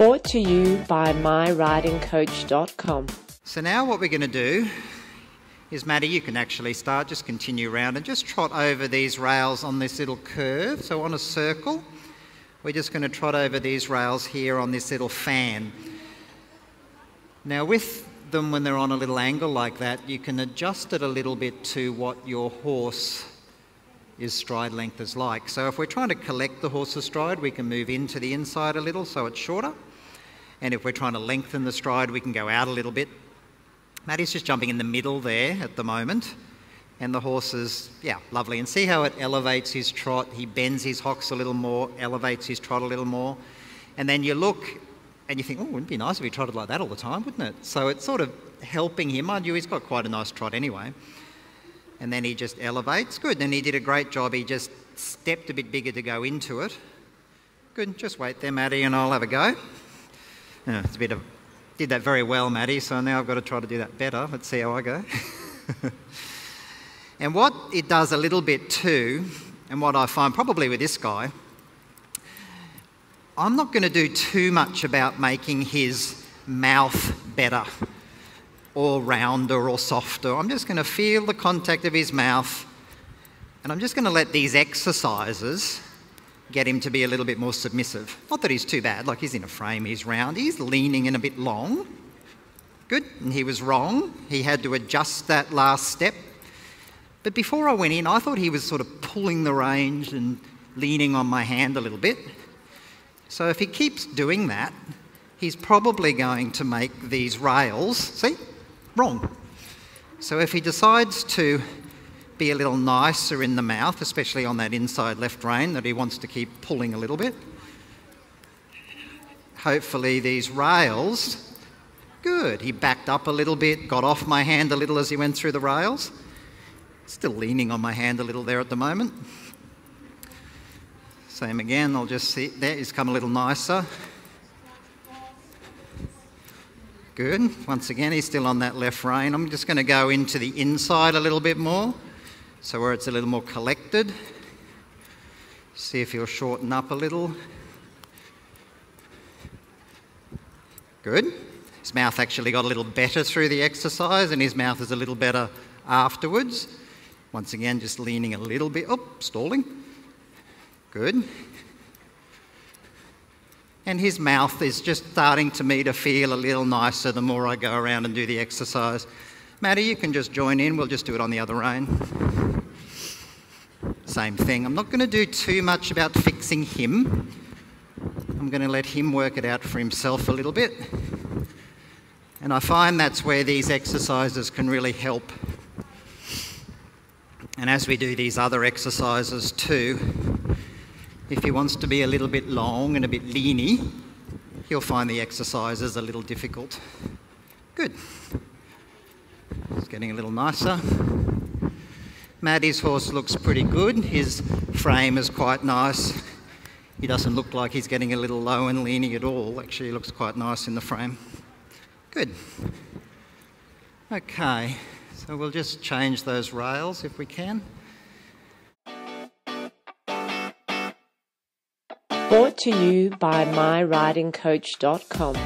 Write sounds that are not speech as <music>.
Brought to you by myridingcoach.com. So now what we're going to do is, Maddie, you can actually start, just continue around and just trot over these rails on this little curve. So on a circle, we're just going to trot over these rails here on this little fan. Now with them when they're on a little angle like that, you can adjust it a little bit to what your horse is stride length is like. So if we're trying to collect the horse's stride, we can move into the inside a little so it's shorter. And if we're trying to lengthen the stride, we can go out a little bit. Maddie's just jumping in the middle there at the moment. And the horse is, yeah, lovely. And see how it elevates his trot. He bends his hocks a little more, elevates his trot a little more. And then you look and you think, oh, wouldn't it be nice if he trotted like that all the time, wouldn't it? So it's sort of helping him. Mind you, he's got quite a nice trot anyway and then he just elevates. Good, and he did a great job. He just stepped a bit bigger to go into it. Good, just wait there, Maddie, and I'll have a go. Yeah, it's a bit of, did that very well, Maddie, so now I've got to try to do that better. Let's see how I go. <laughs> and what it does a little bit too, and what I find probably with this guy, I'm not going to do too much about making his mouth better or rounder or softer. I'm just going to feel the contact of his mouth and I'm just going to let these exercises get him to be a little bit more submissive. Not that he's too bad, like he's in a frame, he's round, he's leaning in a bit long. Good, and he was wrong. He had to adjust that last step. But before I went in, I thought he was sort of pulling the reins and leaning on my hand a little bit. So if he keeps doing that, he's probably going to make these rails, see, wrong. So if he decides to be a little nicer in the mouth, especially on that inside left rein that he wants to keep pulling a little bit, hopefully these rails, good. He backed up a little bit, got off my hand a little as he went through the rails. Still leaning on my hand a little there at the moment. Same again, I'll just see, there, he's come a little nicer. Good. Once again, he's still on that left rein. I'm just going to go into the inside a little bit more, so where it's a little more collected. See if he'll shorten up a little. Good. His mouth actually got a little better through the exercise, and his mouth is a little better afterwards. Once again, just leaning a little bit. Oh, stalling. Good and his mouth is just starting to me to feel a little nicer the more I go around and do the exercise. Maddie, you can just join in. We'll just do it on the other rein. Same thing. I'm not going to do too much about fixing him. I'm going to let him work it out for himself a little bit. And I find that's where these exercises can really help. And as we do these other exercises too, if he wants to be a little bit long and a bit leany, he'll find the exercises a little difficult. Good. It's getting a little nicer. Maddie's horse looks pretty good. His frame is quite nice. He doesn't look like he's getting a little low and leany at all. Actually, he looks quite nice in the frame. Good. Okay, so we'll just change those rails if we can. Brought to you by myridingcoach.com.